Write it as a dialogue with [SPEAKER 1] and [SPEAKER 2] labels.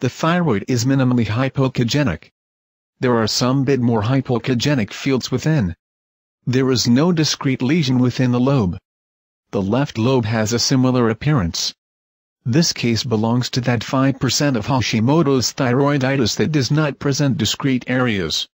[SPEAKER 1] the thyroid is minimally hypoechogenic. There are some bit more hypoechogenic fields within. There is no discrete lesion within the lobe. The left lobe has a similar appearance. This case belongs to that 5% of Hashimoto's thyroiditis that does not present discrete areas.